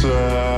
sad.